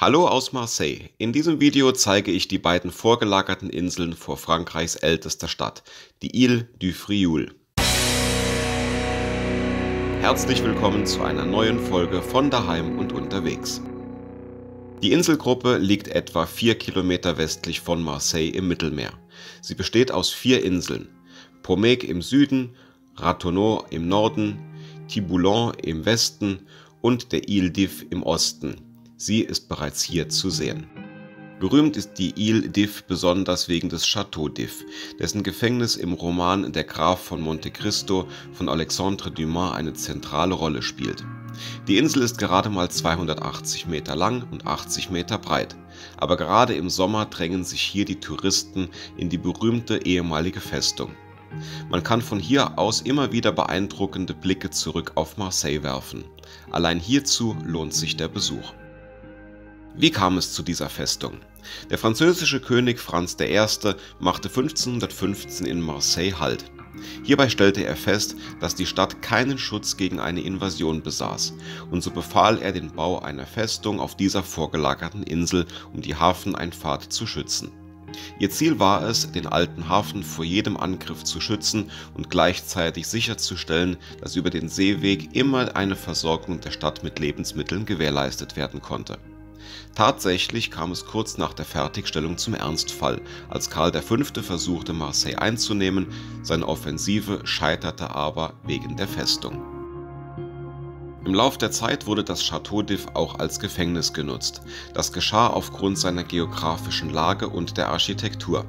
Hallo aus Marseille. In diesem Video zeige ich die beiden vorgelagerten Inseln vor Frankreichs ältester Stadt, die Ile du Frioul. Herzlich willkommen zu einer neuen Folge von daheim und unterwegs. Die Inselgruppe liegt etwa 4 Kilometer westlich von Marseille im Mittelmeer. Sie besteht aus vier Inseln. Pomègue im Süden, Ratonneau im Norden, Tiboulon im Westen und der Ile d'If im Osten Sie ist bereits hier zu sehen. Berühmt ist die Ile d'If besonders wegen des Château d'If, dessen Gefängnis im Roman Der Graf von Monte Cristo von Alexandre Dumas eine zentrale Rolle spielt. Die Insel ist gerade mal 280 Meter lang und 80 Meter breit, aber gerade im Sommer drängen sich hier die Touristen in die berühmte ehemalige Festung. Man kann von hier aus immer wieder beeindruckende Blicke zurück auf Marseille werfen. Allein hierzu lohnt sich der Besuch. Wie kam es zu dieser Festung? Der französische König Franz I. machte 1515 in Marseille Halt. Hierbei stellte er fest, dass die Stadt keinen Schutz gegen eine Invasion besaß, und so befahl er den Bau einer Festung auf dieser vorgelagerten Insel, um die Hafeneinfahrt zu schützen. Ihr Ziel war es, den alten Hafen vor jedem Angriff zu schützen und gleichzeitig sicherzustellen, dass über den Seeweg immer eine Versorgung der Stadt mit Lebensmitteln gewährleistet werden konnte Tatsächlich kam es kurz nach der Fertigstellung zum Ernstfall, als Karl V. versuchte Marseille einzunehmen, seine Offensive scheiterte aber wegen der Festung. Im Lauf der Zeit wurde das Château d'If auch als Gefängnis genutzt. Das geschah aufgrund seiner geografischen Lage und der Architektur.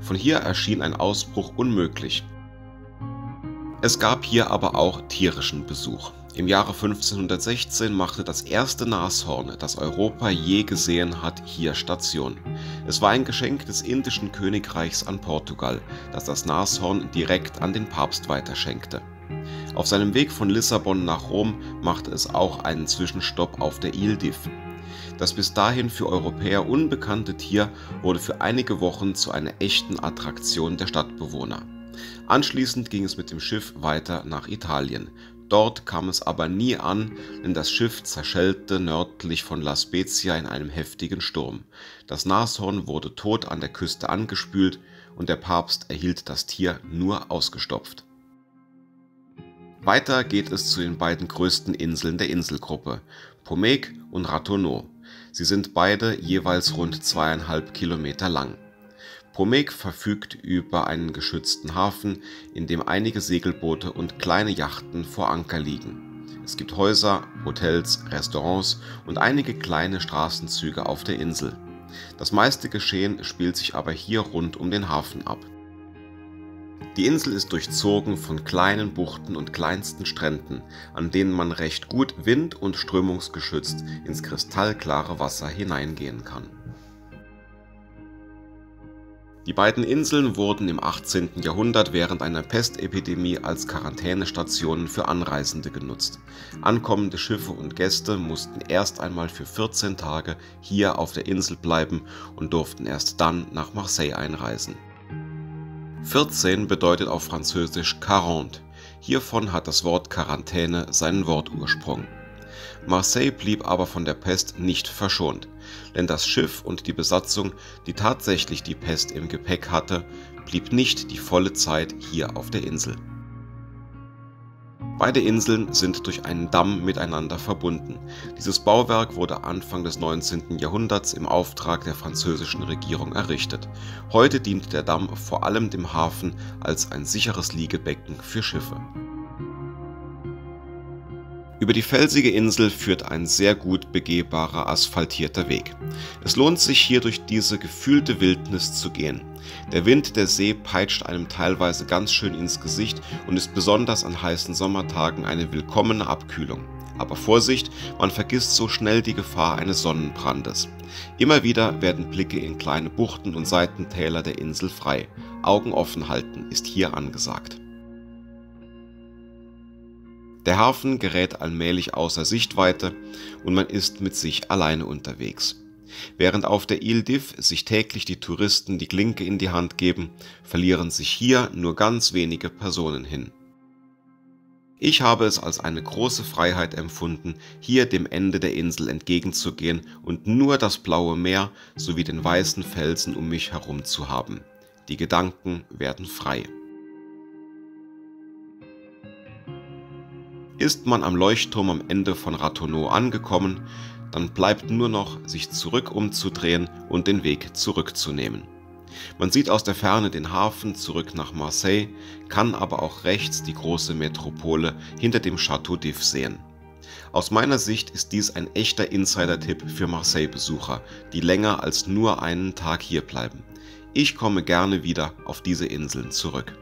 Von hier erschien ein Ausbruch unmöglich. Es gab hier aber auch tierischen Besuch im Jahre 1516 machte das erste Nashorn, das Europa je gesehen hat, hier Station. Es war ein Geschenk des indischen Königreichs an Portugal, das das Nashorn direkt an den Papst weiterschenkte. Auf seinem Weg von Lissabon nach Rom machte es auch einen Zwischenstopp auf der Ile d'If. Das bis dahin für Europäer unbekannte Tier wurde für einige Wochen zu einer echten Attraktion der Stadtbewohner. Anschließend ging es mit dem Schiff weiter nach Italien, Dort kam es aber nie an, denn das Schiff zerschellte nördlich von La Spezia in einem heftigen Sturm. Das Nashorn wurde tot an der Küste angespült und der Papst erhielt das Tier nur ausgestopft. Weiter geht es zu den beiden größten Inseln der Inselgruppe, Pomègue und Ratonneau. Sie sind beide jeweils rund zweieinhalb Kilometer lang Pomègue verfügt über einen geschützten Hafen, in dem einige Segelboote und kleine Yachten vor Anker liegen. Es gibt Häuser, Hotels, Restaurants und einige kleine Straßenzüge auf der Insel. Das meiste Geschehen spielt sich aber hier rund um den Hafen ab. Die Insel ist durchzogen von kleinen Buchten und kleinsten Stränden, an denen man recht gut wind- und strömungsgeschützt ins kristallklare Wasser hineingehen kann die beiden Inseln wurden im 18. Jahrhundert während einer Pestepidemie als Quarantänestationen für Anreisende genutzt. Ankommende Schiffe und Gäste mussten erst einmal für 14 Tage hier auf der Insel bleiben und durften erst dann nach Marseille einreisen. 14 bedeutet auf Französisch quarante. Hiervon hat das Wort Quarantäne seinen Wortursprung Marseille blieb aber von der Pest nicht verschont, denn das Schiff und die Besatzung, die tatsächlich die Pest im Gepäck hatte, blieb nicht die volle Zeit hier auf der Insel. Beide Inseln sind durch einen Damm miteinander verbunden. Dieses Bauwerk wurde Anfang des 19. Jahrhunderts im Auftrag der französischen Regierung errichtet. Heute dient der Damm vor allem dem Hafen als ein sicheres Liegebecken für Schiffe über die felsige Insel führt ein sehr gut begehbarer asphaltierter Weg. Es lohnt sich hier durch diese gefühlte Wildnis zu gehen. Der Wind der See peitscht einem teilweise ganz schön ins Gesicht und ist besonders an heißen Sommertagen eine willkommene Abkühlung. Aber Vorsicht, man vergisst so schnell die Gefahr eines Sonnenbrandes. Immer wieder werden Blicke in kleine Buchten und Seitentäler der Insel frei. Augen offen halten ist hier angesagt. Der Hafen gerät allmählich außer Sichtweite und man ist mit sich alleine unterwegs. Während auf der Ile d'If sich täglich die Touristen die Klinke in die Hand geben, verlieren sich hier nur ganz wenige Personen hin. Ich habe es als eine große Freiheit empfunden, hier dem Ende der Insel entgegenzugehen und nur das blaue Meer sowie den weißen Felsen um mich herum zu haben. Die Gedanken werden frei. Ist man am Leuchtturm am Ende von Ratonneau angekommen, dann bleibt nur noch, sich zurück umzudrehen und den Weg zurückzunehmen. Man sieht aus der Ferne den Hafen zurück nach Marseille, kann aber auch rechts die große Metropole hinter dem Château d'If sehen. Aus meiner Sicht ist dies ein echter Insider-Tipp für Marseille-Besucher, die länger als nur einen Tag hier bleiben. Ich komme gerne wieder auf diese Inseln zurück.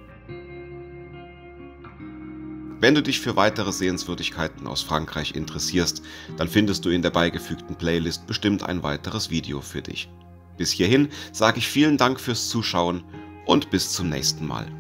Wenn du dich für weitere Sehenswürdigkeiten aus Frankreich interessierst, dann findest du in der beigefügten Playlist bestimmt ein weiteres Video für dich. Bis hierhin sage ich vielen Dank fürs Zuschauen und bis zum nächsten Mal.